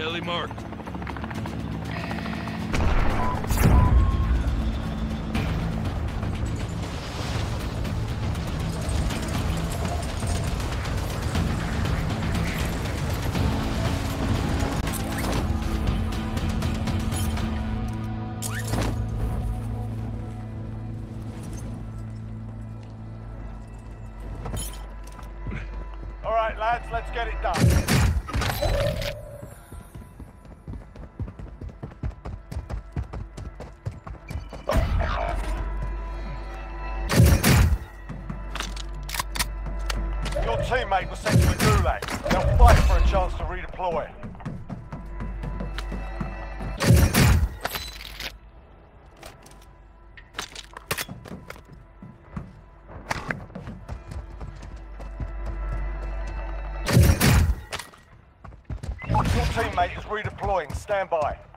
Heli marked. All right, lads, let's get it done. Teammate was sent to the gulag. They'll fight for a chance to redeploy. Your teammate is redeploying. Stand by.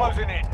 Closing in.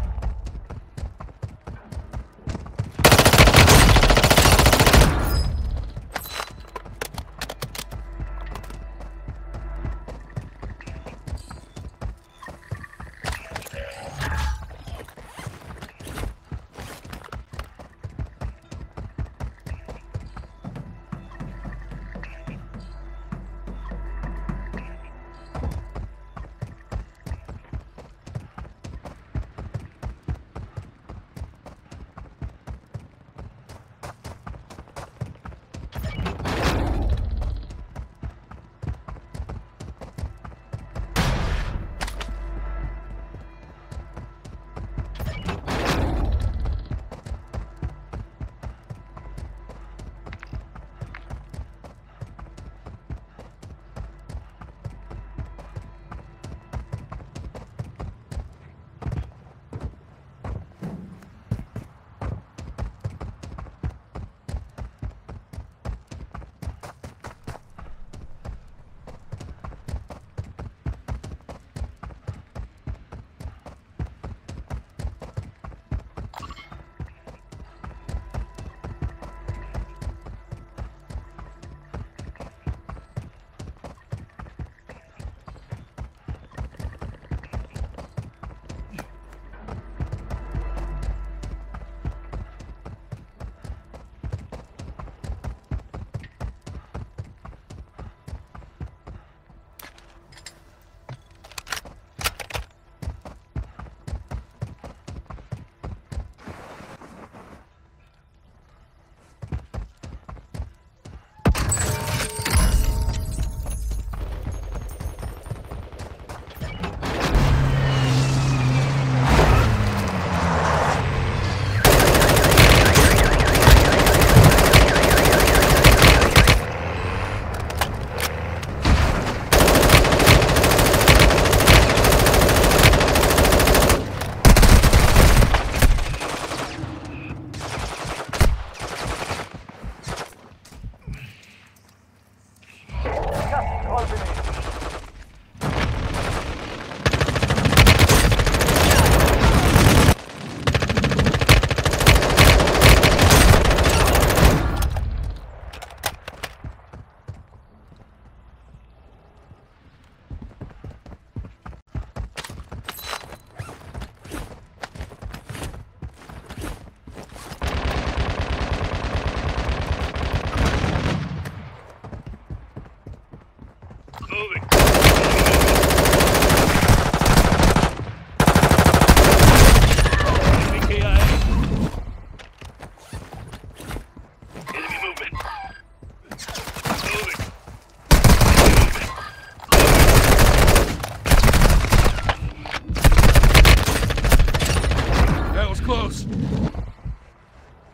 close.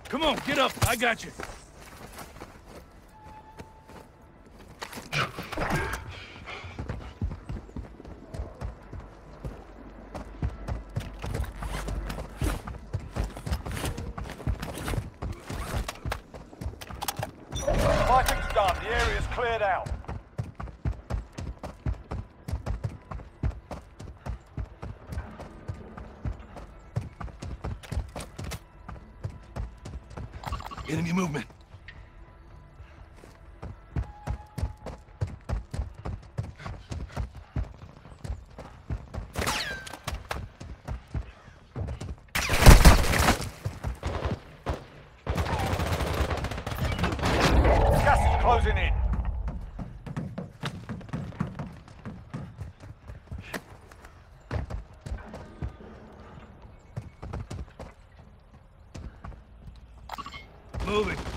Come on, get up. I got you. Fighting's done. The area's cleared out. Enemy movement. Gas is closing in. Moving.